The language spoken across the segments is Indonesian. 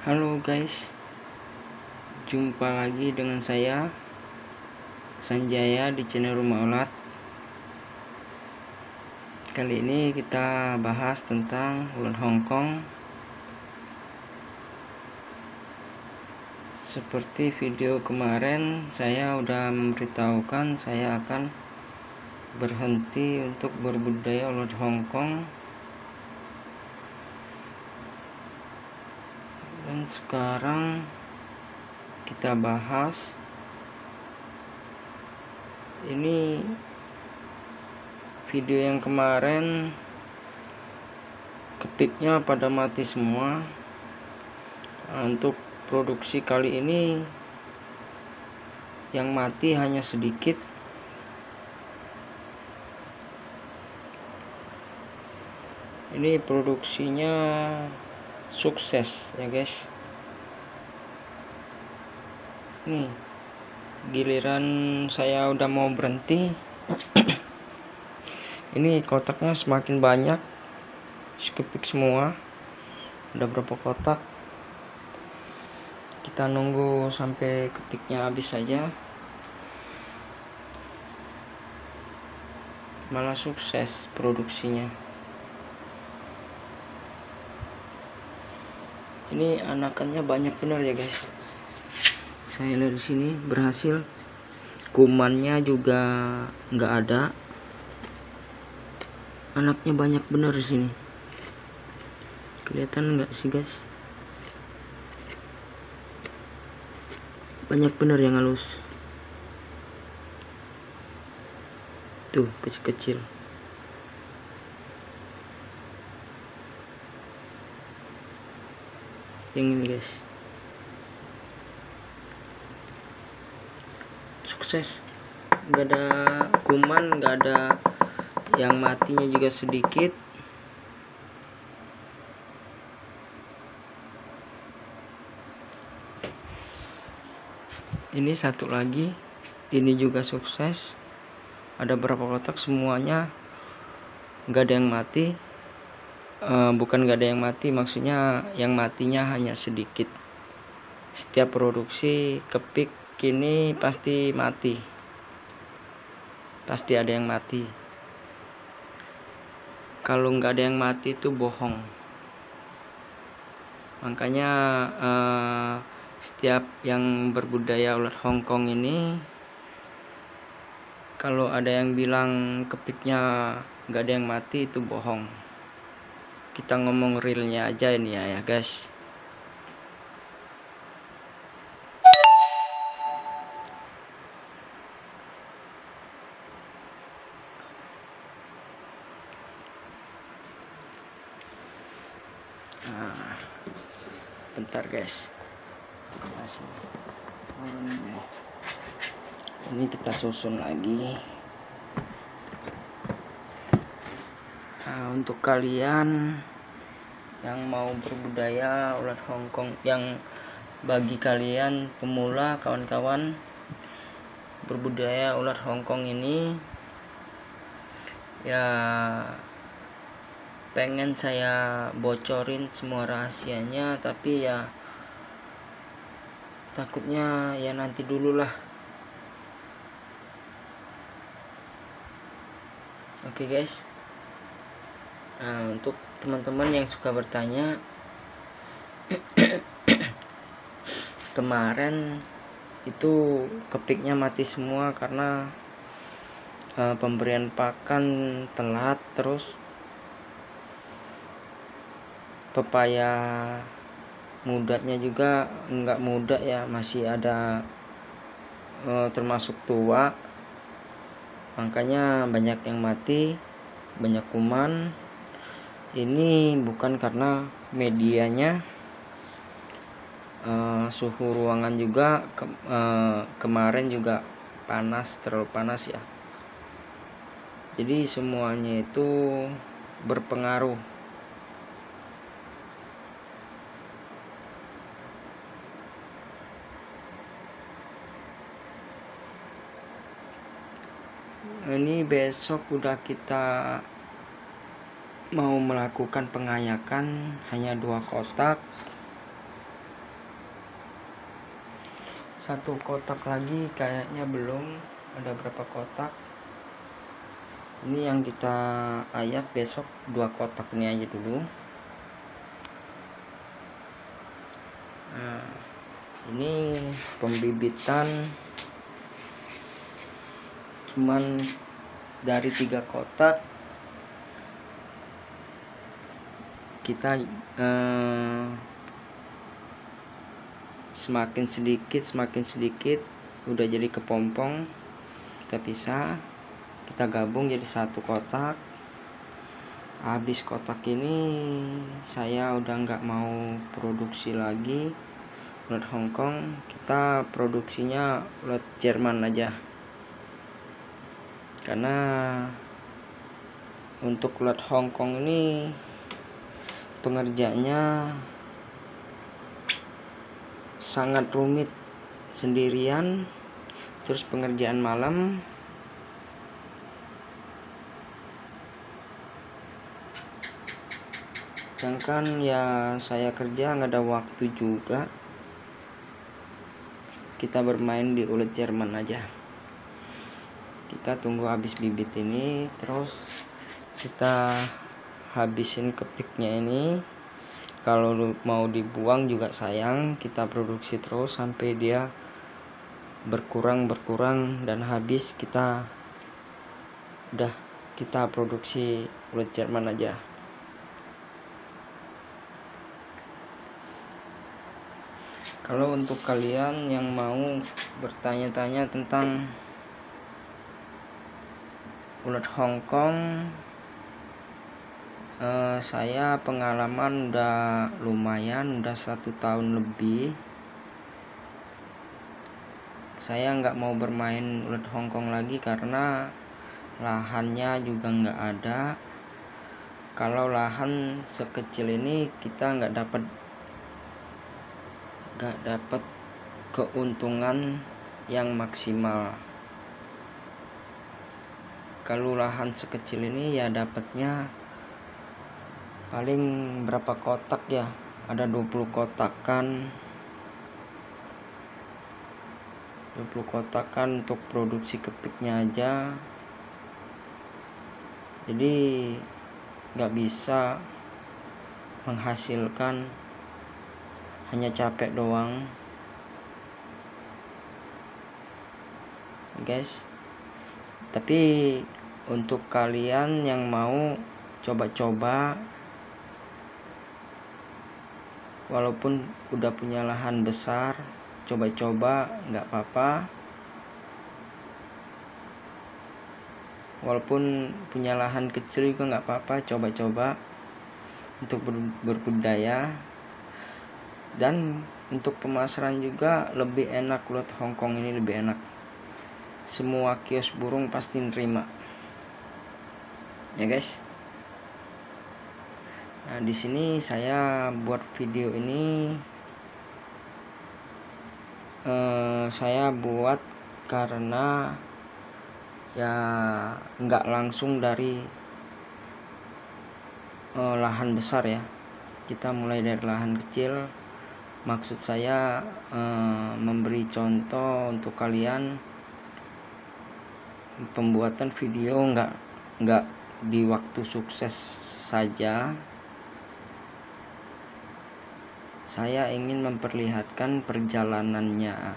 Halo guys, jumpa lagi dengan saya Sanjaya di channel Rumah Olat. Kali ini kita bahas tentang ulat Hongkong. Seperti video kemarin, saya udah memberitahukan saya akan berhenti untuk berbudaya ulat Hongkong dan sekarang kita bahas ini video yang kemarin kepiknya pada mati semua. Untuk produksi kali ini yang mati hanya sedikit. Ini produksinya sukses ya guys. Nih giliran saya udah mau berhenti. Ini kotaknya semakin banyak. Skepik semua. Udah berapa kotak? Kita nunggu sampai kepiknya habis saja malah sukses produksinya ini anakannya banyak benar ya guys. Saya lihat di sini berhasil. Kumannya juga nggak ada. Anaknya banyak benar di sini. Kelihatan nggak sih guys? Banyak benar yang halus. Tuh kecil-kecil yang ini guys. Sukses. Nggak ada kuman nggak ada yang matinya juga sedikit. Ini satu lagi. Ini juga sukses. Ada berapa kotak? Semuanya. Nggak ada yang mati uh, bukan gak ada yang mati maksudnya yang matinya hanya sedikit. Setiap produksi kepik kini pasti mati. Pasti ada yang mati. Kalau nggak ada yang mati itu bohong. Makanya uh, setiap yang berbudaya ulat Hongkong ini kalau ada yang bilang kepiknya nggak ada yang mati itu bohong kita ngomong realnya aja ini ya ya guys. Nah, bentar guys. Masih. Ini kita susun lagi Nah, untuk kalian yang mau berbudaya ulat Hongkong yang bagi kalian pemula kawan-kawan berbudaya ulat Hongkong ini ya pengen saya bocorin semua rahasianya tapi ya takutnya ya nanti dulu lah. Oke okay guys Nah, untuk teman-teman yang suka bertanya, kemarin itu kepiknya mati semua karena uh, pemberian pakan telat, terus pepaya mudanya juga nggak muda ya, masih ada uh, termasuk tua, makanya banyak yang mati, banyak kuman ini bukan karena medianya uh, suhu ruangan juga ke, uh, kemarin juga panas terlalu panas ya. Jadi semuanya itu berpengaruh. Ini besok udah kita mau melakukan pengayakan hanya dua kotak. Satu kotak lagi kayaknya belum. Ada berapa kotak? Ini yang kita ayak besok dua kotak ini aja dulu. Nah ini pembibitan cuman dari tiga kotak kita eh, semakin sedikit semakin sedikit udah jadi kepompong kita pisah kita gabung jadi satu kotak. Habis kotak ini saya udah nggak mau produksi lagi. Ulat Hongkong kita produksinya ulat Jerman aja. Karena untuk ulat Hongkong ini pengerjanya sangat rumit. Sendirian terus pengerjaan malam. Sedangkan ya saya kerja nggak ada waktu juga. Kita bermain di ulet Jerman aja. Kita tunggu habis bibit ini terus kita habisin kepiknya ini. Kalau mau dibuang juga sayang kita produksi terus sampai dia berkurang berkurang dan habis kita udah kita produksi ulat Jerman aja. Kalau untuk kalian yang mau bertanya-tanya tentang ulat Hongkong uh, saya pengalaman udah lumayan udah satu tahun lebih. Saya nggak mau bermain ulat Hongkong lagi karena lahannya juga nggak ada. Kalau lahan sekecil ini kita nggak dapat nggak dapat keuntungan yang maksimal. Kalau lahan sekecil ini ya dapatnya paling berapa kotak ya? Ada 20 kotak kan 20 kotak kan untuk produksi kepiknya aja. Jadi nggak bisa menghasilkan. Hanya capek doang. Guys tapi untuk kalian yang mau coba-coba walaupun udah punya lahan besar coba-coba nggak apa-apa. Walaupun punya lahan kecil juga nggak apa-apa coba-coba untuk ber berbudaya. Dan untuk pemasaran juga lebih enak lihat Hongkong ini lebih enak. Semua kios burung pasti nerima. Ya guys Nah, di sini saya buat video ini eh, saya buat karena ya nggak langsung dari eh, lahan besar ya. Kita mulai dari lahan kecil. Maksud saya eh, memberi contoh untuk kalian pembuatan video nggak nggak di waktu sukses saja saya ingin memperlihatkan perjalanannya.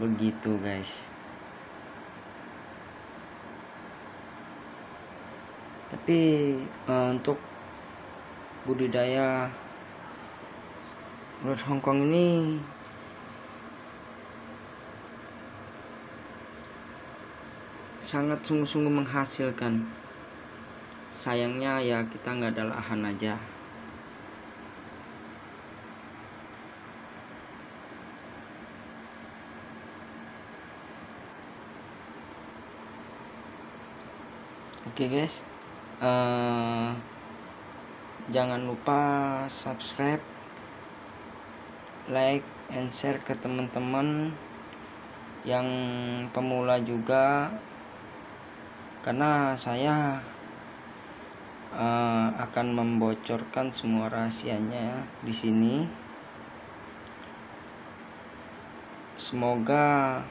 Begitu guys. Tapi uh, untuk budidaya ulat Hongkong ini sangat sungguh-sungguh menghasilkan. Sayangnya ya kita nggak ada lahan aja oke okay guys. Uh, jangan lupa subscribe like and share ke teman-teman yang pemula juga. Karena saya uh, akan membocorkan semua rahasianya ya di sini. Semoga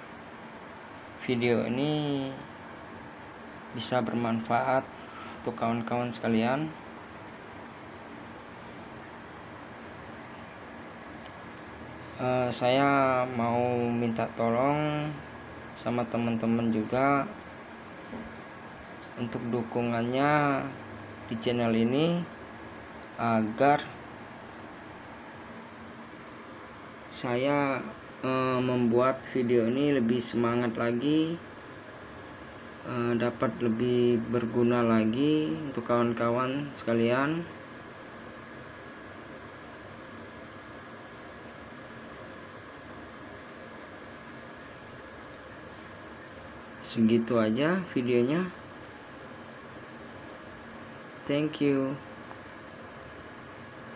video ini bisa bermanfaat untuk kawan-kawan sekalian. Uh, saya mau minta tolong sama teman-teman juga untuk dukungannya di channel ini agar saya e, membuat video ini lebih semangat lagi e, dapat lebih berguna lagi untuk kawan-kawan sekalian. Segitu aja videonya. Thank you